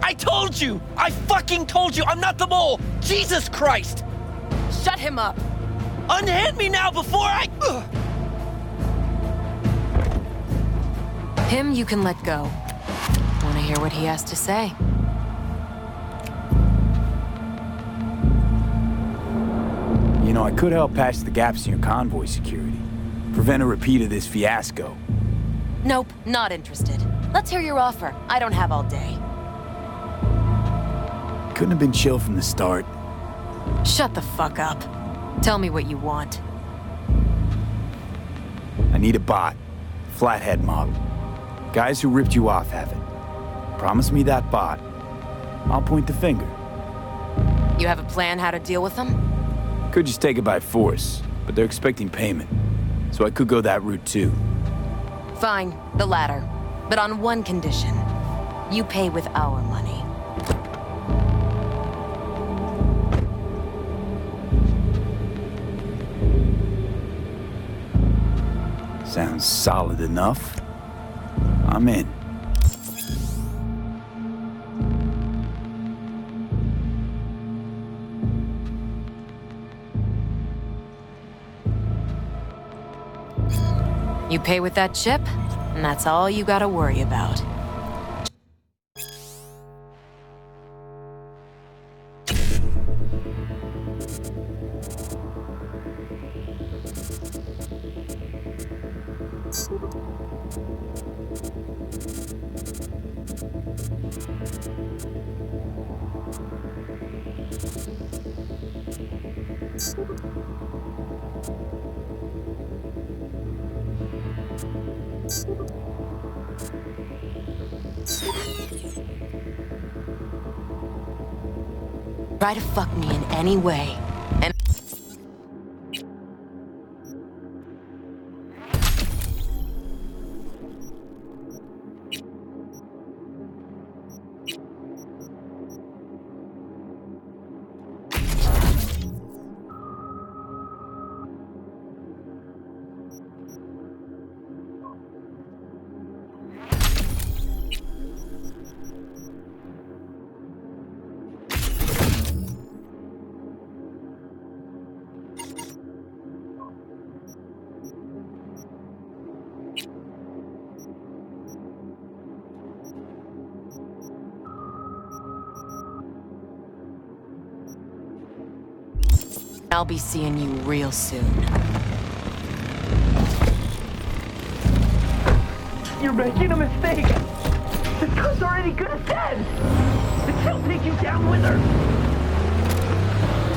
[SPEAKER 21] I told you! I fucking told you I'm not the mole! Jesus Christ!
[SPEAKER 5] Shut him up!
[SPEAKER 21] Unhand me now before I. Ugh.
[SPEAKER 14] Him you can let go. Want to hear what he has to say?
[SPEAKER 4] You know, I could help patch the gaps in your convoy security. Prevent a repeat of this fiasco.
[SPEAKER 14] Nope, not interested. Let's hear your offer. I don't have all day.
[SPEAKER 4] Couldn't have been chill from the start.
[SPEAKER 14] Shut the fuck up. Tell me what you want.
[SPEAKER 4] I need a bot. Flathead model. Guys who ripped you off have it. Promise me that bot. I'll point the finger.
[SPEAKER 14] You have a plan how to deal with them?
[SPEAKER 4] Could just take it by force, but they're expecting payment. So I could go that route too.
[SPEAKER 14] Fine, the latter. But on one condition. You pay with our money.
[SPEAKER 4] Sounds solid enough. I'm in.
[SPEAKER 14] You pay with that chip, and that's all you gotta worry about. Try to fuck me in any way, I'll be seeing you real soon.
[SPEAKER 17] You're making a mistake. The gun's already good as dead. And she'll take you down with her.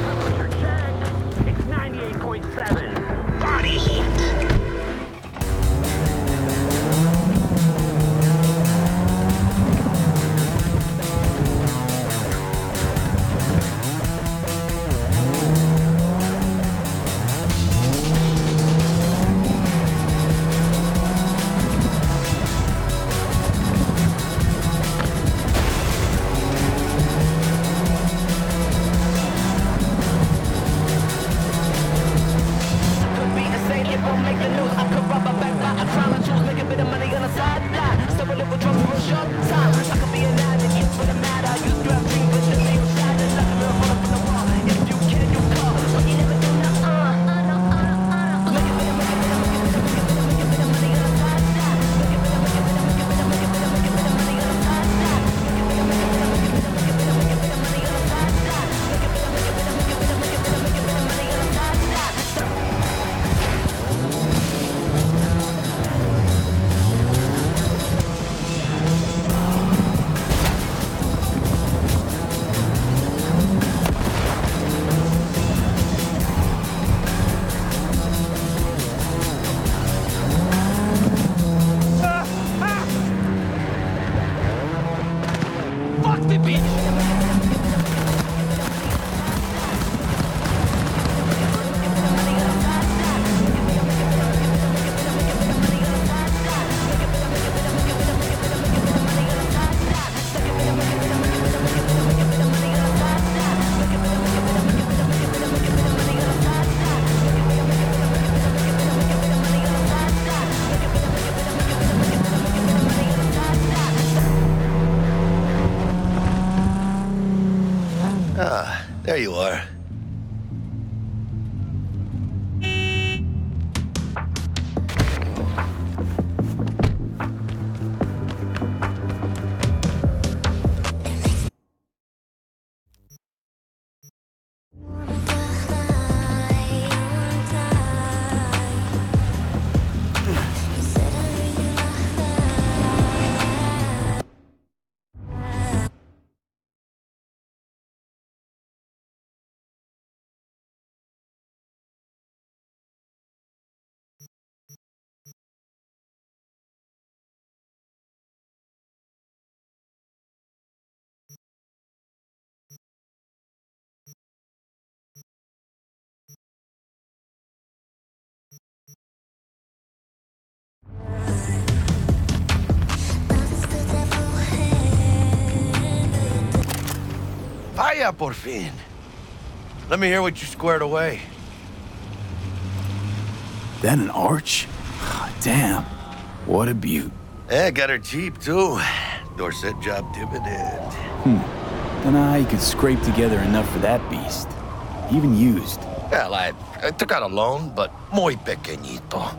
[SPEAKER 17] Temperature check. It's 98.7. Body heat. you are.
[SPEAKER 10] Vaya por fin. Let me hear what you squared away.
[SPEAKER 4] That an arch? Oh, Damn. What a beaut.
[SPEAKER 10] Eh, got her cheap, too. Dorset job dividend.
[SPEAKER 4] Hmm. Don't know how you could scrape together enough for that beast. Even used.
[SPEAKER 10] Well, I, I took out a loan, but muy pequeñito.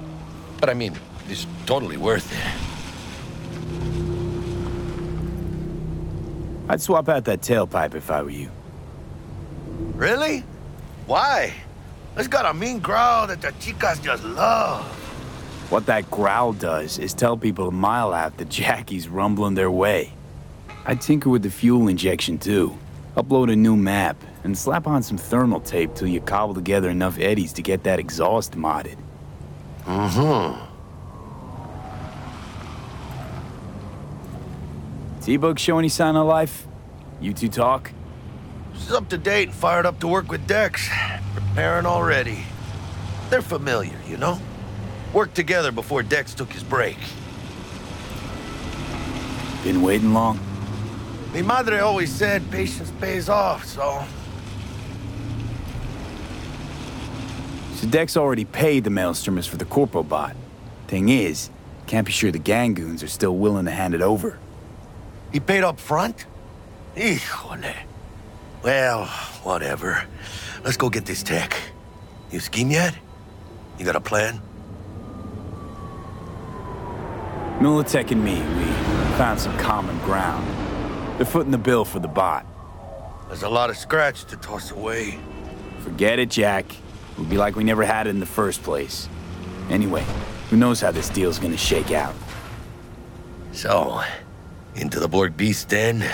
[SPEAKER 10] But I mean, it's totally worth it.
[SPEAKER 4] I'd swap out that tailpipe if I were you.
[SPEAKER 10] Really? Why? It's got a mean growl that the chicas just love.
[SPEAKER 4] What that growl does is tell people a mile out that Jackie's rumbling their way. I'd tinker with the fuel injection too. Upload a new map, and slap on some thermal tape till you cobble together enough eddies to get that exhaust modded.
[SPEAKER 10] Mm-hmm.
[SPEAKER 4] T-Bug show any sign of life? You two talk?
[SPEAKER 10] She's up to date and fired up to work with Dex. Preparing already. They're familiar, you know? Worked together before Dex took his break.
[SPEAKER 4] Been waiting long?
[SPEAKER 10] Mi madre always said patience pays off, so...
[SPEAKER 4] So Dex already paid the maelstromers for the Corpo bot. Thing is, can't be sure the Gangoons are still willing to hand it over.
[SPEAKER 10] He paid up front? Híjole. Well, whatever. Let's go get this tech. You scheme yet? You got a plan?
[SPEAKER 4] Militech and me, we found some common ground. They're footing the bill for the bot.
[SPEAKER 10] There's a lot of scratch to toss away.
[SPEAKER 4] Forget it, Jack. It'll be like we never had it in the first place. Anyway, who knows how this deal's gonna shake out.
[SPEAKER 10] So, into the Borg Beast den?